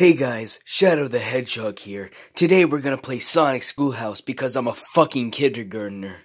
Hey guys, Shadow the Hedgehog here. Today we're gonna play Sonic Schoolhouse because I'm a fucking kindergartner.